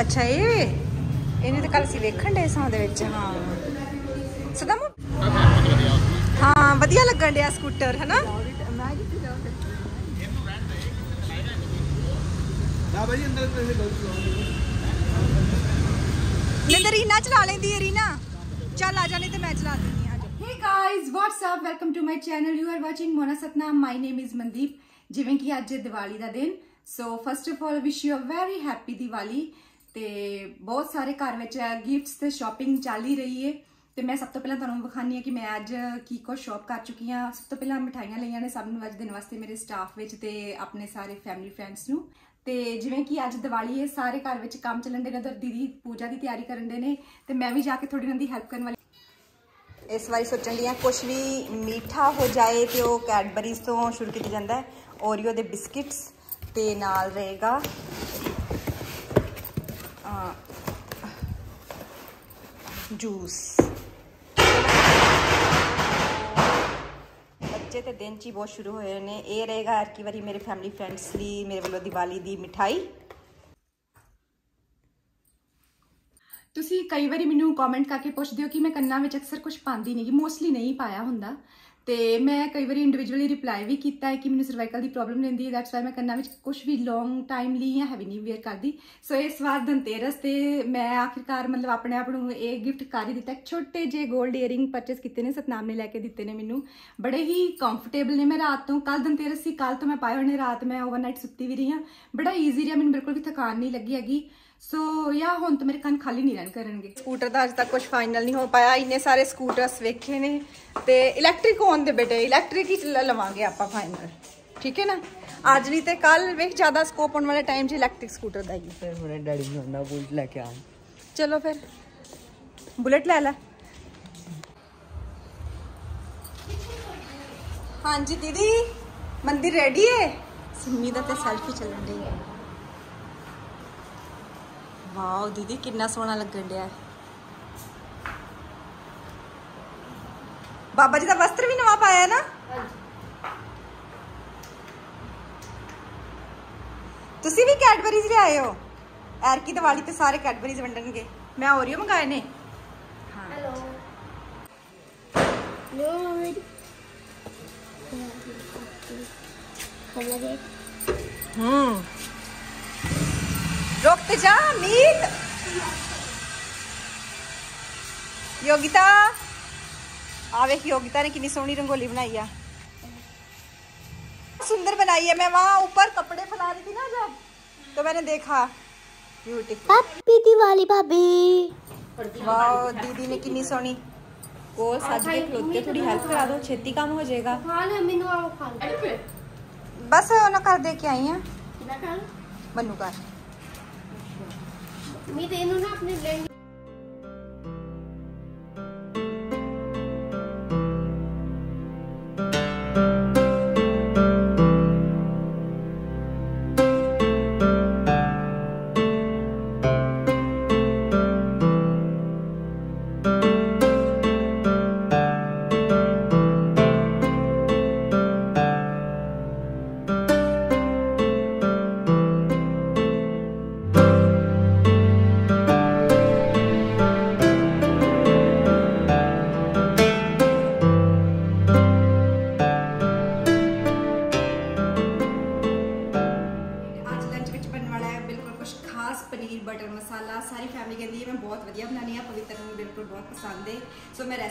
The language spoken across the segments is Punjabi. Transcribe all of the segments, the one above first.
ਅੱਛਾ ਇਹ ਇਹਨੇ ਤਾਂ ਕੱਲ ਸੀ ਵੇਖਣ ਦੇ ਸਾਂ ਦੇ ਵਿੱਚ। ਹਾਂ। ਸਦਮ? ਹਾਂ ਵਧੀਆ ਲੱਗਣ ਡਿਆ ਸਕੂਟਰ ਹਨਾ? ਨਾ ਭਾਈ ਅੰਦਰ ਪੈਸੇ ਗਲਤ ਨਿੰਦਰ ਰੀਨਾ ਚਲਾ ਲੈਂਦੀ ਹੈ ਰੀਨਾ ਚੱਲ ਆ ਜਾ ਨਹੀਂ ਤੇ ਮੈਂ ਚਲਾ ਦਿੰਦੀ ਹਾਂ Hey guys, what's up? Welcome to my channel. You are watching Mona Satnam. My name is Mandeep. ਜਿਵੇਂ ਕਿ ਅੱਜ ਦੀਵਾਲੀ ਦਾ ਦਿਨ so first of all wish you a very happy Diwali ਤੇ ਬਹੁਤ ਸਾਰੇ ਘਰ ਵਿੱਚ ਗਿਫਟਸ ਤੇ ਸ਼ਾਪਿੰਗ ਚੱਲ ਹੀ ਰਹੀ ਹੈ ਤੇ ਮੈਂ ਸਭ ਤੋਂ ਪਹਿਲਾਂ ਤੁਹਾਨੂੰ ਵਿਖਾਣੀ ਹੈ ਕਿ ਮੈਂ ਅੱਜ ਕੀ ਕੁਝ ਸ਼ਾਪ ਕਰ ਚੁੱਕੀ ਹਾਂ ਸਭ ਤੋਂ ਪਹਿਲਾਂ ਮਿਠਾਈਆਂ ਲਈਆਂ ਨੇ ਸਭ ਨੂੰ ਅੱਜ ਦਿਨ ਵਾਸਤੇ ਮੇਰੇ ਸਟਾਫ ਵਿੱਚ ਤੇ ਆਪਣੇ ਸਾਰੇ ਫੈਮਿਲੀ ਫਰੈਂਡਸ ਨੂੰ ਤੇ ਜਿਵੇਂ ਕਿ ਅੱਜ ਦੀਵਾਲੀ ਹੈ, ਸਾਰੇ ਘਰ ਵਿੱਚ ਕੰਮ ਚੱਲਣ ਦੇ ਨੇ ਦੀਦੀ ਪੂਜਾ ਦੀ ਤਿਆਰੀ ਕਰਨ ਦੇ ਨੇ ਤੇ ਮੈਂ ਵੀ ਜਾ ਕੇ ਥੋੜੀ ਉਹਨਾਂ ਦੀ ਹੈਲਪ ਕਰਨ ਵਾਲੀ ਇਸ ਵਾਰੀ ਸੋਚਣ ਦੀ ਆ ਕੁਝ ਵੀ ਮੀਠਾ ਹੋ ਜਾਏ ਤੇ ਉਹ ਕੈਡਬਰੀਜ਼ ਤੋਂ ਸ਼ੁਰੂ ਕੀਤਾ ਜਾਂਦਾ ਹੈ। ਓਰੀਓ ਦੇ ਬਿਸਕਿਟਸ ਤੇ ਨਾਲ ਰਹੇਗਾ ਜੂਸ। ਬੱਚੇ ਤੇ ਦਿਨ ਚ ਹੀ ਬਹੁਤ ਸ਼ੁਰੂ ਹੋਏ ਨੇ। ਇਹ ਰਹੇਗਾ ਹਰ ਕੀ ਵਾਰੀ ਮੇਰੇ ਫੈਮਿਲੀ ਫਰੈਂਡਸ ਲਈ, ਮੇਰੇ ਵੱਲੋਂ ਦੀਵਾਲੀ ਦੀ ਮਿਠਾਈ। ਤੁਸੀਂ ਕਈ ਵਾਰੀ ਮੈਨੂੰ ਕਮੈਂਟ ਕਰਕੇ ਪੁੱਛਦੇ ਹੋ ਕਿ ਮੈਂ ਕੰਨਾਂ ਵਿੱਚ ਅਕਸਰ ਕੁਝ ਪਾਉਂਦੀ ਨਹੀਂ ਮੋਸਟਲੀ ਨਹੀਂ ਪਾਇਆ ਹੁੰਦਾ। ਤੇ ਮੈਂ ਕਈ ਵਾਰੀ ਇੰਡੀਵਿਜੂਅਲੀ ਰਿਪਲਾਈ ਵੀ ਕੀਤਾ ਹੈ ਕਿ ਮੈਨੂੰ ਸਰਵਾਈਕਲ ਦੀ ਪ੍ਰੋਬਲਮ ਰਹਿੰਦੀ ਹੈ ਦੈਟਸ ਵਾਈ ਮੈਂ ਕੰਨਾਂ ਵਿੱਚ ਕੁਝ ਵੀ ਲੌਂਗ ਟਾਈਮ ਲਈ ਜਾਂ ਹੈਵੀ ਨਹੀਂ ਵੇਅਰ ਕਰਦੀ। ਸੋ ਇਸ ਵਾਰ ਧਨਤੇਰਸ ਤੇ ਮੈਂ ਆਖਿਰਕਾਰ ਮਤਲਬ ਆਪਣੇ ਆਪ ਨੂੰ ਇਹ ਗਿਫਟ ਕਰ ਹੀ ਦਿੱਤਾ। ਛੋਟੇ ਜਿਹੇ 골ਡ ਈਅਰਿੰਗ ਪਰਚੇਸ ਕੀਤੇ ਨੇ, ਸਤਨਾਮ ਨੇ ਲੈ ਕੇ ਦਿੱਤੇ ਨੇ ਮੈਨੂੰ। ਬੜੇ ਹੀ ਕੰਫਰਟੇਬਲ ਨੇ ਮੈਂ ਰਾਤ ਤੋਂ ਕੱਲ ਧਨਤੇਰਸ ਸੀ ਕੱਲ ਤੋਂ ਮੈਂ ਪਾਏ ਹੋਏ ਨੇ, ਰਾਤ ਮੈਂ ਓਵਰਨਾਈਟ ਸੁੱਤੀ ਵੀ ਰਹੀ ਹਾਂ। ਬੜਾ ਈਜ਼ੀ ਰਿਹਾ, ਮੈਨੂੰ ਬਿਲਕੁਲ ਵੀ ਥਕਾਨ ਨਹੀਂ ਲੱਗੀ ਹੈਗੀ। ਸੋ ਯਾ ਹੁਣ ਤਾਂ ਮੇਰੇ ਕੰਨ ਖਾਲੀ ਨਹੀਂ ਰਹਿਣ ਕਰਨਗੇ। ਸਕੂਟਰ ਦਾ ਅਜੇ ਤੱਕ ਕੁਝ ਫਾਈਨਲ ਨਹੀਂ ਹੋ ਪਾਇਆ। ਇੰਨੇ ਸਾਰੇ ਸਕੂਟਰਸ ਵੇਖੇ ਨੇ ਤੇ ਇਲੈਕਟ੍ਰਿਕ ਹੋਣ ਦੇ ਬੇਟੇ ਇਲੈਕਟ੍ਰਿਕ ਹੀ ਲ- ਲਵਾਂਗੇ ਆਪਾਂ ਫਾਈਨਲ ਠੀਕ ਹੈ ਨਾ? ਅੱਜ ਨਹੀਂ ਤੇ ਕੱਲ ਵੇਖ ਜ਼ਿਆਦਾ ਸਕੋਪ ਆਉਣ ਵਾਲੇ ਟਾਈਮ 'ਚ ਇਲੈਕਟ੍ਰਿਕ ਸਕੂਟਰ ਦਾ ਹੀ। ਫਿਰ ਮੇਰੇ ਡੈਡੀ ਨੂੰ ਆਂਦਾ ਬੁਲਟ ਲੈ ਕੇ ਆ ਚਲੋ ਫਿਰ। ਬੁਲਟ ਲੈ ਲੈ। ਹਾਂਜੀ ਦੀਦੀ। ਮੰਦਿਰ ਰੈਡੀ ਹੈ ਸਿੰਮੀ ਦਾ ਤੇ ਸੈਲਫੀ ਚੱਲਣ ਰਹੀ ਹੈ ਵਾਓ ਦੀਦੀ ਕਿੰਨਾ ਸੋਹਣਾ ਲੱਗਣ ਡਿਆ ਬਾਬਾ ਜੀ ਦਾ ਵਸਤਰ ਵੀ ਨਵਾਂ ਪਾਇਆ ਨਾ? ਤੁਸੀਂ ਵੀ ਕੈਡਬਰੀਜ਼ ਲਿਆਏ ਹੋ? ਐਰਕੀ ਦੀਵਾਲੀ ਤੇ ਸਾਰੇ ਕੈਡਬਰੀਜ਼ ਵੰਡਣਗੇ। ਮੈਂ ਓਰੀਓ ਮੰਗਾਏ ਨੇ. ਹੂੰ। ਰੁਕ रोकते जा मीत योगिता। आवे योगिता ने कि सोहनी रंगोली बनाई है। सुंदर बनाई है। मैं वहाँ ऊपर कपड़े फैला रही थी ना जब तो मैंने देखा। ब्यूटीफुल दिवाली भाभी। वाह दीदी ने कितनी सोहनी। को सज थोड़ी हेल्प करा दो छेती काम हो जाएगा। बस ओना कर दे के आई हैं। मनु कर। ਮੈਂ ਤੇ ਆਈ ਆ ना खा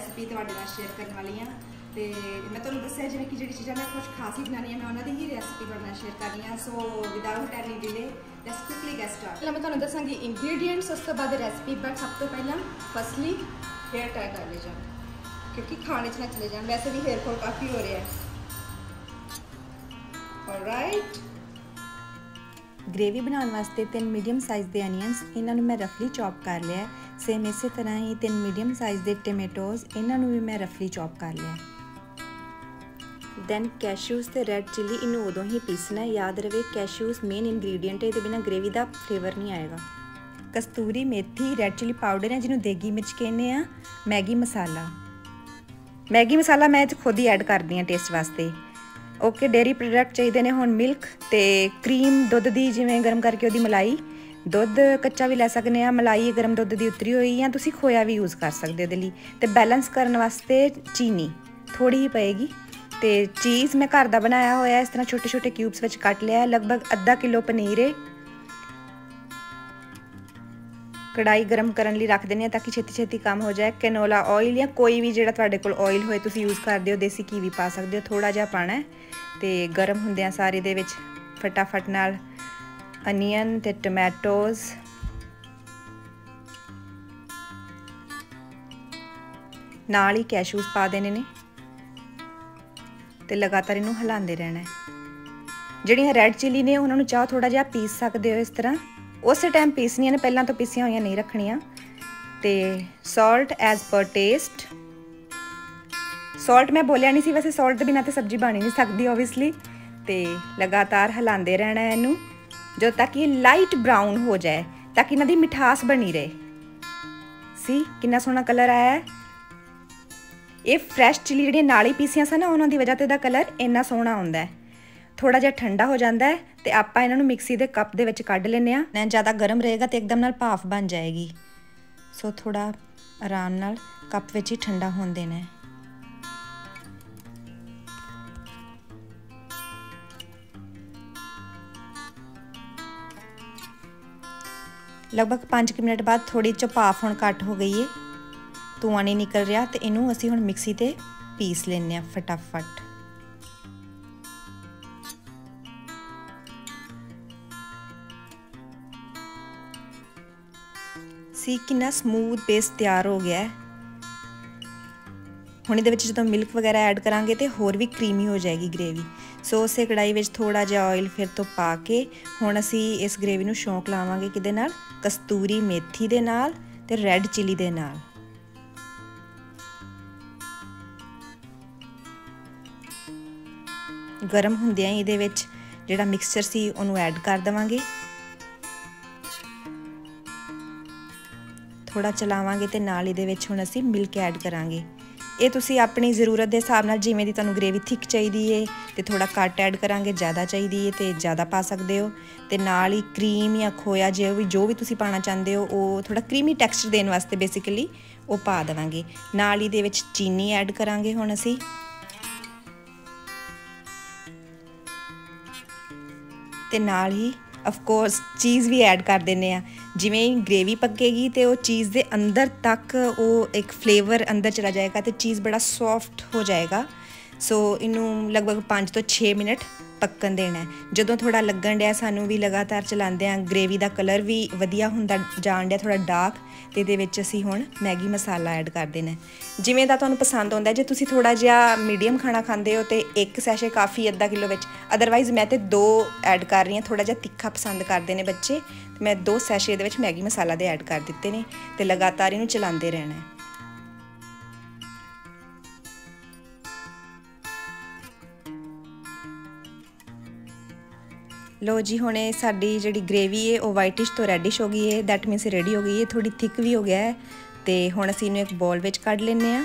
ਰੈਸਪੀ ਤੁਹਾਡੇ ਨਾਲ ਸ਼ੇਅਰ ਕਰਨ ਵਾਲੀ ਹਾਂ ਤੇ ਮੈਂ ਤੁਹਾਨੂੰ ਦੱਸਿਆ ਜਿਵੇਂ ਕਿ ਜਿਹੜੀ ਚੀਜ਼ਾਂ ਮੈਂ ਕੁਝ ਖਾਸ ਹੀ ਬਣਾਉਣੀ ਹੈ ਮੈਂ ਉਹਨਾਂ ਦੀ ਹੀ ਰੈਸਪੀ ਤੁਹਾਡੇ ਨਾਲ ਸ਼ੇਅਰ ਕਰਨੀ ਆ so without any delay let's quickly get start ਪਹਿਲਾਂ ਮੈਂ ਤੁਹਾਨੂੰ ਦੱਸਾਂਗੀ ਇੰਗਰੀਡੀਐਂਟਸ ਉਸ ਤੋਂ ਬਾਅਦ ਰੈਸਪੀ ਬਟ ਸਭ ਤੋਂ ਪਹਿਲਾਂ ਫਸਟਲੀ ਹੇਅਰ ਟਾਈ ਕਰ ਲੈ ਜਾਣ ਕਿਉਂਕਿ ਖਾਣੇ 'ਚ ਨਾ ਚਲੇ ਜਾਣ। ਵੈਸੇ ਵੀ ਹੇਅਰ ਫਾਲ ਕਾਫੀ ਹੋ ਰਿਹਾ ਹੈ। ਆਲਰਾਈਟ ਗ੍ਰੇਵੀ ਬਣਾਉਣ ਵਾਸਤੇ ਤਿੰਨ ਮੀਡੀਅਮ ਸਾਈਜ਼ ਦੇ ਅਨੀਅਨਸ ਇਹਨਾਂ ਨੂੰ ਮੈਂ ਰਫਲੀ ਚੌਪ ਕਰ ਲਿਆ ਸੇਮ ਇਸੇ ਤਰ੍ਹਾਂ ਹੀ ਤਿੰਨ ਮੀਡੀਅਮ ਸਾਈਜ਼ ਦੇ ਟੋਮੇਟੋਜ਼ ਇਹਨਾਂ ਨੂੰ ਵੀ ਮੈਂ ਰਫਲੀ ਚੌਪ ਕਰ ਲਿਆ। ਦੈਨ ਕੈਸ਼ੂਸ ਤੇ ਰੈੱਡ ਚਿੱਲੀ ਇਹਨੂੰ ਉਦੋਂ ਹੀ ਪੀਸਣਾ, ਯਾਦ ਰਵੇ ਕੈਸ਼ੂਸ ਮੇਨ ਇੰਗਰੀਡੀਐਂਟ ਹੈ, ਇਹਦੇ ਬਿਨਾ ਗ੍ਰੇਵੀ ਦਾ ਫਲੇਵਰ ਨਹੀਂ ਆਏਗਾ। ਕਸਤੂਰੀ ਮੇਥੀ ਰੈੱਡ ਚਿੱਲੀ ਪਾਊਡਰ ਹੈ, ਜਿਹਨੂੰ ਦੇਗੀ ਮਿਰਚ ਕਹਿੰਦੇ ਆ, ਮੈਗੀ ਮਸਾਲਾ। ਮੈਗੀ ਮਸਾਲਾ ਮੈਂ ਇਹ ਖੁਦ ਹੀ ਐਡ ਕਰਦੀ ਹਾਂ ਟੇਸਟ ਵਾਸਤੇ। ਓਕੇ ਡੇਰੀ ਪ੍ਰੋਡਕਟ ਚਾਹੀਦੇ ਨੇ ਹੁਣ ਮਿਲਕ ਤੇ ਕਰੀਮ ਦੁੱਧ ਦੀ ਜਿਵੇਂ ਗਰਮ ਕਰਕੇ ਉਹਦੀ ਮਲਾਈ। ਦੁੱਧ ਕੱਚਾ ਵੀ ਲੈ ਸਕਦੇ ਆ ਮਲਾਈ ਗਰਮ ਦੁੱਧ ਦੀ ਉਤਰੀ ਹੋਈ ਜਾਂ ਤੁਸੀਂ ਖੋਇਆ ਵੀ ਯੂਜ਼ ਕਰ ਸਕਦੇ ਹੋ ਇਹਦੇ ਲਈ। ਤੇ ਬੈਲੈਂਸ ਕਰਨ ਵਾਸਤੇ ਚੀਨੀ ਥੋੜੀ ਹੀ ਪਏਗੀ ਤੇ ਚੀਜ਼ ਮੈਂ ਘਰ ਦਾ ਬਣਾਇਆ ਹੋਇਆ, ਇਸ ਤਰ੍ਹਾਂ ਛੋਟੇ ਛੋਟੇ ਕਿਊਬਸ ਵਿੱਚ ਕੱਟ ਲਿਆ, ਲਗਭਗ ਅੱਧਾ ਕਿਲੋ ਪਨੀਰ ਹੈ ਕੜਾਈ ਗਰਮ ਕਰਨ ਲਈ ਰੱਖ ਦਿੰਦੇ ਆ ਤਾਂ ਕਿ ਛੇਤੀ ਛੇਤੀ ਕੰਮ ਹੋ ਜਾਏ। ਕੈਨੋਲਾ ਆਇਲ ਜਾਂ ਕੋਈ ਵੀ ਜਿਹੜਾ ਤੁਹਾਡੇ ਕੋਲ ਆਇਲ ਹੋਏ ਤੁਸੀਂ ਯੂਜ਼ ਕਰਦੇ ਹੋ, ਦੇਸੀ ਘੀ ਵੀ ਪਾ ਸਕਦੇ ਹੋ ਥੋੜਾ ਜਿਹਾ ਪਾਣਾ ਹੈ ਤੇ ਗਰਮ ਹੁੰਦਿਆਂ ਸਾਰੇ ਦੇ ਵਿੱਚ, ਫਟਾਫਟ ਨਾਲ। ਅਨੀਅਨ ਤੇ ਟੋਮੈਟੋਜ਼ ਨਾਲ ਹੀ ਕੈਸ਼ੂਸ ਪਾ ਦੇਣੇ ਨੇ ਤੇ ਲਗਾਤਾਰ ਇਹਨੂੰ ਹਿਲਾਉਂਦੇ ਰਹਿਣਾ ਹੈ। ਜਿਹੜੀਆਂ ਰੈੱਡ ਚਿੱਲੀ ਨੇ, ਉਹਨਾਂ ਨੂੰ ਚਾਹ ਥੋੜਾ ਜਿਹਾ ਪੀਸ ਸਕਦੇ ਹੋ ਇਸ ਤਰ੍ਹਾਂ। ਉਸੇ ਟਾਈਮ ਪੀਸਣੀਆਂ ਨੇ, ਪਹਿਲਾਂ ਤੋਂ ਪੀਸੀਆਂ ਹੋਈਆਂ ਨਹੀਂ ਰੱਖਣੀਆਂ। ਤੇ salt as per taste salt ਮੈਂ ਬੋਲਿਆ ਨਹੀਂ ਸੀ, ਵੈਸੇ ਸਾਲਟ ਦੇ ਬਿਨਾਂ ਤੇ ਸਬਜ਼ੀ ਬਣ ਹੀ ਨਹੀਂ ਸਕਦੀ ਓਬਵੀਅਸਲੀ ਤੇ ਲਗਾਤਾਰ ਹਿਲਾਉਂਦੇ ਰਹਿਣਾ ਹੈ ਇਹਨੂੰ। ਜਦੋਂ ਤੱਕ ਇਹ ਲਾਈਟ ਬ੍ਰਾਊਨ ਹੋ ਜਾਏ, ਤਾਂ ਕਿ ਇਹਨਾਂ ਦੀ ਮਿਠਾਸ ਬਣੀ ਰਹੇ। ਸੀ ਕਿੰਨਾ ਸੋਹਣਾ ਕਲਰ ਆਇਆ ਹੈ। ਇਹ ਫਰੈਸ਼ ਚਿਲੀ ਜਿਹੜੀਆਂ ਨਾਲ ਹੀ ਪੀਸੀਆਂ ਸਨ ਨਾ, ਉਹਨਾਂ ਦੀ ਵਜ੍ਹਾ ਤੇ ਇਹਦਾ ਕਲਰ ਇੰਨਾ ਸੋਹਣਾ ਆਉਂਦਾ ਹੈ। ਥੋੜਾ ਜਿਹਾ ਠੰਡਾ ਹੋ ਜਾਂਦਾ ਹੈ ਤੇ ਆਪਾਂ ਇਹਨਾਂ ਨੂੰ ਮਿਕਸੀ ਦੇ ਕੱਪ ਦੇ ਵਿੱਚ ਕੱਢ ਲੈਂਦੇ ਆ ਨਾ ਜ਼ਿਆਦਾ ਗਰਮ ਰਹੇਗਾ ਤੇ ਇੱਕਦਮ ਨਾਲ ਭਾਫ ਬਣ ਜਾਏਗੀ। ਸੋ ਥੋੜਾ ਆਰਾਮ ਨਾਲ ਕੱਪ ਵਿੱਚ ਹੀ ਠੰਡਾ ਹੋਣ ਦੇਣਾ ਹੈ। ਲਗਭਗ 5 ਮਿੰਟ ਬਾਅਦ ਥੋੜੀ ਜਿਹੀ ਹੁਣ ਘੱਟ ਹੋ ਗਈ ਏ। ਧੂੰਆਂ ਨਹੀਂ ਨਿਕਲ ਰਿਹਾ ਤੇ ਇਹਨੂੰ ਅਸੀਂ ਹੁਣ ਮਿਕਸੀ ਤੇ ਪੀਸ ਲੈਂਦੇ ਆ ਫਟਾਫਟ। ਸੀ ਕਿੰਨਾ ਸਮੂਥ ਪੇਸਟ ਤਿਆਰ ਹੋ ਗਿਆ। ਹੈ ਹੁਣ ਇਹਦੇ ਵਿੱਚ ਜਦੋਂ ਮਿਲਕ ਵਗੈਰਾ ਐਡ ਕਰਾਂਗੇ ਤੇ ਹੋਰ ਵੀ ਕਰੀਮੀ ਹੋ ਜਾਏਗੀ ਗ੍ਰੇਵੀ ਸੋ ਉਸੇ ਕੜਾਈ ਵਿੱਚ ਥੋੜਾ ਜਿਹਾ ਆਇਲ ਫਿਰ ਤੋਂ ਪਾ ਕੇ ਹੁਣ ਅਸੀਂ ਇਸ ਗ੍ਰੇਵੀ ਨੂੰ ਸ਼ੌਂਕ ਲਾਵਾਂਗੇ ਕਿਦੇ ਨਾਲ? ਕਸਤੂਰੀ ਮੇਥੀ ਦੇ ਨਾਲ ਤੇ ਰੈੱਡ ਚਿਲੀ ਦੇ ਨਾਲ। ਗਰਮ ਹੁੰਦਿਆਂ ਹੀ ਇਹਦੇ ਵਿੱਚ ਜਿਹੜਾ ਮਿਕਸਚਰ ਸੀ ਉਹਨੂੰ ਐਡ ਕਰ ਦਵਾਂਗੇ। ਥੋੜਾ ਚਲਾਵਾਂਗੇ ਤੇ ਨਾਲ ਇਹਦੇ ਵਿੱਚ ਹੁਣ ਅਸੀਂ ਮਿਲਕ ਐਡ ਕਰਾਂਗੇ। ਇਹ ਤੁਸੀਂ ਆਪਣੀ ਜ਼ਰੂਰਤ ਦੇ ਹਿਸਾਬ ਨਾਲ ਜਿਵੇਂ ਦੀ ਤੁਹਾਨੂੰ ਗ੍ਰੇਵੀ ਥਿਕ ਚਾਹੀਦੀ ਏ, ਤੇ ਥੋੜਾ ਕੱਟ ਐਡ ਕਰਾਂਗੇ, ਜ਼ਿਆਦਾ ਚਾਹੀਦੀ ਏ ਤੇ ਜ਼ਿਆਦਾ ਪਾ ਸਕਦੇ ਹੋ। ਤੇ ਨਾਲ ਹੀ ਕਰੀਮ ਜਾਂ ਖੋਇਆ ਜੇ ਵੀ, ਜੋ ਵੀ ਤੁਸੀਂ ਪਾਣਾ ਚਾਹੁੰਦੇ ਹੋ, ਉਹ ਥੋੜਾ ਕਰੀਮੀ ਟੈਕਸਚਰ ਦੇਣ ਵਾਸਤੇ ਬੇਸਿਕਲੀ ਉਹ ਪਾ ਦੇਵਾਂਗੇ। ਨਾਲ ਹੀ ਦੇ ਵਿੱਚ ਚੀਨੀ ਐਡ ਕਰਾਂਗੇ ਹੁਣ ਅਸੀਂ। ਤੇ ਨਾਲ ਹੀ ਆਫ ਕੋਰਸ ਚੀਜ਼ ਵੀ ਐਡ ਕਰ ਦਿੰਨੇ ਆ ਜਿਵੇਂ ਹੀ ਗ੍ਰੇਵੀ ਪੱਕੇਗੀ ਤੇ ਉਹ ਚੀਜ਼ ਦੇ ਅੰਦਰ ਤੱਕ ਉਹ ਇੱਕ ਫਲੇਵਰ ਅੰਦਰ ਚਲਾ ਜਾਏਗਾ ਤੇ ਚੀਜ਼ ਬੜਾ ਸੌਫਟ ਹੋ ਜਾਏਗਾ। ਸੋ ਇਹਨੂੰ ਲਗਭਗ 5 ਤੋਂ 6 ਮਿੰਟ ਪੱਕਣ ਦੇਣਾ ਜਦੋਂ ਥੋੜਾ ਲੱਗਣ ਡਿਆ, ਸਾਨੂੰ ਵੀ ਲਗਾਤਾਰ ਚਲਾਉਂਦੇ ਆ ਗ੍ਰੇਵੀ ਦਾ ਕਲਰ ਵੀ ਵਧੀਆ ਹੁੰਦਾ ਜਾਣ ਡਿਆ ਥੋੜਾ ਡਾਰਕ ਤੇ ਇਹਦੇ ਵਿੱਚ ਅਸੀਂ ਹੁਣ ਮੈਗੀ ਮਸਾਲਾ ਐਡ ਕਰ ਦੇਣਾ ਜਿਵੇਂ ਦਾ ਤੁਹਾਨੂੰ ਪਸੰਦ ਆਉਂਦਾ ਜੇ ਤੁਸੀਂ ਥੋੜਾ ਜਿਹਾ ਮੀਡੀਅਮ ਖਾਣਾ ਖਾਂਦੇ ਹੋ ਤੇ ਇੱਕ ਸੈਸ਼ੇ ਕਾਫੀ ਅੱਧਾ ਕਿਲੋ ਵਿੱਚ। ਅਦਰਵਾਈਜ਼ ਮੈਂ ਤੇ ਦੋ ਐਡ ਕਰ ਰਹੀ ਹਾਂ ਥੋੜਾ ਜਿਹਾ ਤਿੱਖਾ ਪਸੰਦ ਕਰਦੇ ਨੇ ਬੱਚੇ। ਤੇ ਮੈਂ ਦੋ ਸੈਸ਼ੇ ਦੇ ਵਿੱਚ ਮੈਗੀ ਮਸਾਲਾ ਦੇ ਐਡ ਕਰ ਦਿੱਤੇ ਨੇ ਤੇ ਲਗਾਤਾਰ ਇਹਨੂੰ ਚਲਾਉਂਦੇ ਰਹਿਣਾ ਹੈ। ਲੋ ਜੀ, ਹੁਣ ਇਹ ਸਾਡੀ ਜਿਹੜੀ ਗ੍ਰੇਵੀ ਹੈ ਉਹ ਵਾਈਟਿਸ਼ ਤੋਂ ਰੈਡਿਸ਼ ਹੋ ਗਈ ਹੈ ਦੈਟ ਮੀਨਸ ਰੈਡੀ ਹੋ ਗਈ ਹੈ ਥੋੜੀ ਥਿਕ ਵੀ ਹੋ ਗਿਆ ਹੈ ਤੇ ਹੁਣ ਅਸੀਂ ਇਹਨੂੰ ਇੱਕ ਬੋਲ ਵਿੱਚ ਕੱਢ ਲੈਂਦੇ ਆ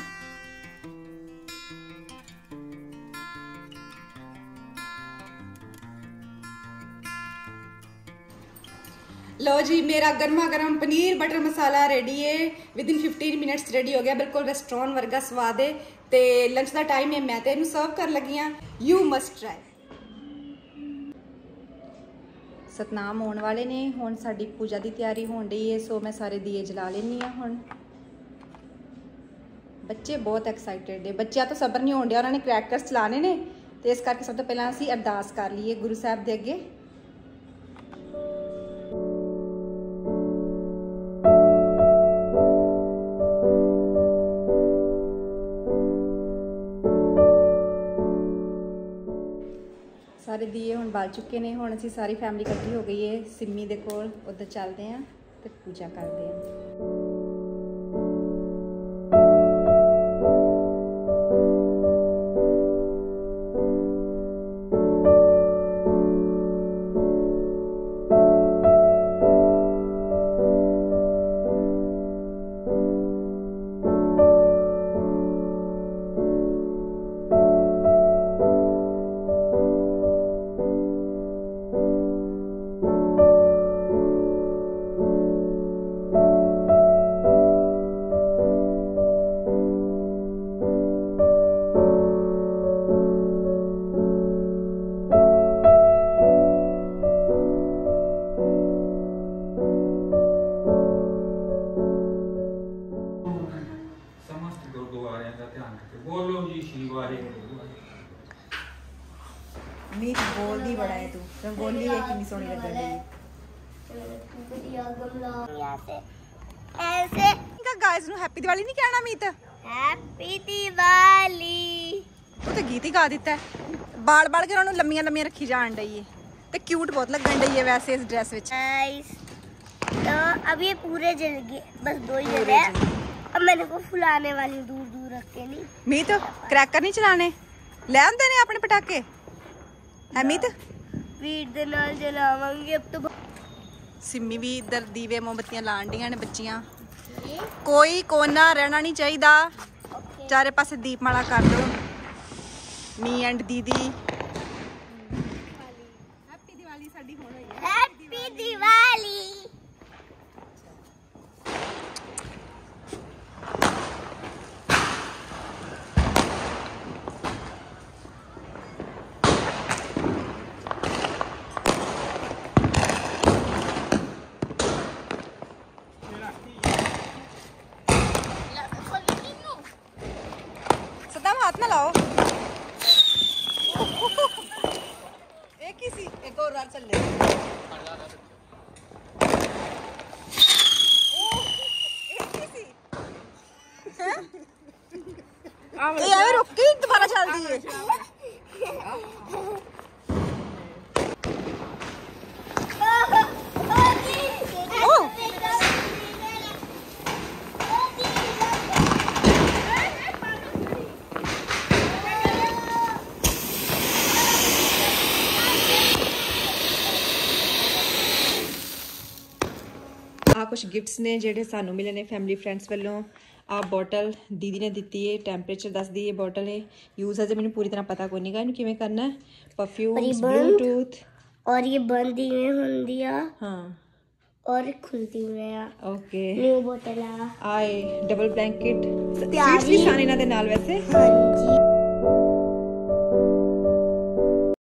ਲੋ ਜੀ, ਮੇਰਾ ਗਰਮਾ ਗਰਮ ਪਨੀਰ ਬਟਰ ਮਸਾਲਾ ਰੈਡੀ ਹੈ ਵਿਦਿਨ 15 ਮਿੰਟਸ ਰੈਡੀ ਹੋ ਗਿਆ। ਬਿਲਕੁਲ ਰੈਸਟੋਰੈਂਟ ਵਰਗਾ ਸਵਾਦ ਹੈ ਤੇ ਲੰਚ ਦਾ ਟਾਈਮ ਹੈ ਮੈਂ ਤੇ ਇਹਨੂੰ ਸਰਵ ਕਰ ਲੱਗੀ ਆ ਯੂ ਮਸਟ ਟਰਾਈ ਸਤਨਾਮ ਆਉਣ ਵਾਲੇ ਨੇ, ਹੁਣ ਸਾਡੀ ਪੂਜਾ ਦੀ ਤਿਆਰੀ ਹੋਣ ਰਹੀ ਹੈ ਸੋ ਮੈਂ ਸਾਰੇ ਦੀਏ ਜਲਾ ਲੈਣੀ ਆ ਹੁਣ। ਬੱਚੇ ਬਹੁਤ ਐਕਸਾਈਟਿਡ ਨੇ। ਬੱਚਿਆਂ ਤੋਂ ਸਬਰ ਨਹੀਂ ਹੋਣ ਡਿਆ, ਉਹਨਾਂ ਨੇ ਕ੍ਰੈਕਰਸ ਚਲਾਣੇ ਨੇ, ਤੇ ਇਸ ਕਰਕੇ ਸਭ ਤੋਂ ਪਹਿਲਾਂ ਅਸੀਂ ਅਰਦਾਸ ਕਰ ਲਈਏ ਗੁਰੂ ਸਾਹਿਬ ਦੇ ਅੱਗੇ। ਸਾਰੇ ਦੀਏ ਹੁਣ ਬਾਲ ਚੁੱਕੇ ਨੇ, ਹੁਣ ਅਸੀਂ ਸਾਰੀ ਫੈਮਿਲੀ ਇਕੱਠੀ ਹੋ ਗਈ ਹੈ ਸਿੰਮੀ ਦੇ ਕੋਲ, ਉੱਧਰ ਚੱਲਦੇ ਆਂ ਤੇ ਪੂਜਾ ਕਰਦੇ ਆਂ। ਬੜਾ ਹੈ ਤੂੰ ਰੰਗੋਲੀ ਵੇਖ ਕਿੰਨੀ ਸੋਹਣੀ ਲੱਗਣ ਦੀ बढ़िया गमला यहाँ से ऐसे ਕਾ ਗਾਇਸ ਨੂੰ ਹੈਪੀ ਦੀਵਾਲੀ ਨਹੀਂ ਕਹਿਣਾ ਮੀਤ हैप्पी दिवाली ਤੂੰ ਤੇ ਗੀਤ ਹੀ ਗਾ ਦਿੱਤਾ ਹੈ ਬਾਲ ਬਾਲ ਕੇ ਉਹਨਾਂ ਨੂੰ ਲੰਮੀਆਂ ਲੰਮੀਆਂ ਰੱਖੀ ਜਾਣ ਡਈ ਏ ਤੇ ਕਿਊਟ ਬਹੁਤ ਲੱਗਣ ਡਈ ਏ ਵੈਸੇ ਇਸ ਡਰੈਸ ਵਿੱਚ गाइस तो अब ये पूरे जल गए बस दो ही जल है अब मैंने को फुलाने वाली दूर दूर रख के नहीं ਮੀਤ ਕ੍ਰੈਕਰ ਨਹੀਂ ਚਲਾਣੇ ਲੈ ਆਉਂਦੇ ਨੇ ਆਪਣੇ ਪਟਾਕੇ ਹੈ ਮੀਤ ਪੀੜ ਦੇ ਨਾਲ ਜਲਾਵਾਂਗੇ ਅਬ ਤੋਂ ਸਿੰਮੀ ਵੀ ਇੱਧਰ ਦੀਵੇ ਮੋਮਬਤੀਆਂ ਲਾਣਡੀਆਂ ਨੇ ਬੱਚੀਆਂ। ਕੋਈ ਕੋਨਾ ਰਹਿਣਾ ਨਹੀਂ ਚਾਹੀਦਾ। ਚਾਰੇ ਪਾਸੇ ਦੀਪਮਾਲਾ ਕਰ ਦਿਓ। ਮੀ ਐਂਡ ਦੀਦੀ। ਹੈਪੀ ਦੀਵਾਲੀ ਸਾਡੀ ਹੋਣ ਹੈ ਹੈਪੀ ਦੀਵਾਲੀ ਦੁਬਾਰਾ ਚੱਲਦੀ ਆ ਕੁਝ ਗਿਫਟਸ ਨੇ ਜਿਹੜੇ ਸਾਨੂੰ ਮਿਲੇ ਨੇ ਫੈਮਿਲੀ ਫਰੈਂਡਸ ਵੱਲੋਂ। ਆ ਬੋਟਲ ਦੀਦੀ ਨੇ ਦਿੱਤੀ ਹੈ ਟੈਂਪਰੇਚਰ ਦੱਸਦੀ ਹੈ ਬੋਟਲ ਹੈ ਯੂਜ਼ ਅਜੇ ਮੈਨੂੰ ਪੂਰੀ ਤਰ੍ਹਾਂ ਪਤਾ ਕੋਈ ਨਹੀਂਗਾ ਇਹਨੂੰ ਕਿਵੇਂ ਕਰਨਾ ਹੈ? ਪਰਫਿਊਮਸ ਬਲੂਟੂਥ ਔਰ ਇਹ ਬੰਦ ਇਵੇਂ ਹੁੰਦੀ ਆ। ਹਾਂ। ਔਰ ਖੁੱਲਦੀ ਹੋਇਆ ਓਕੇ ਨਿਊ ਬੋਟਲ ਆ। ਆਏ ਡਬਲ ਬਲੈਂਕਟ ਸੀਟਸ ਵੀ ਸ਼ਾਨ ਇਹਨਾਂ ਦੇ ਨਾਲ ਵੈਸੇ। ਹਾਂਜੀ।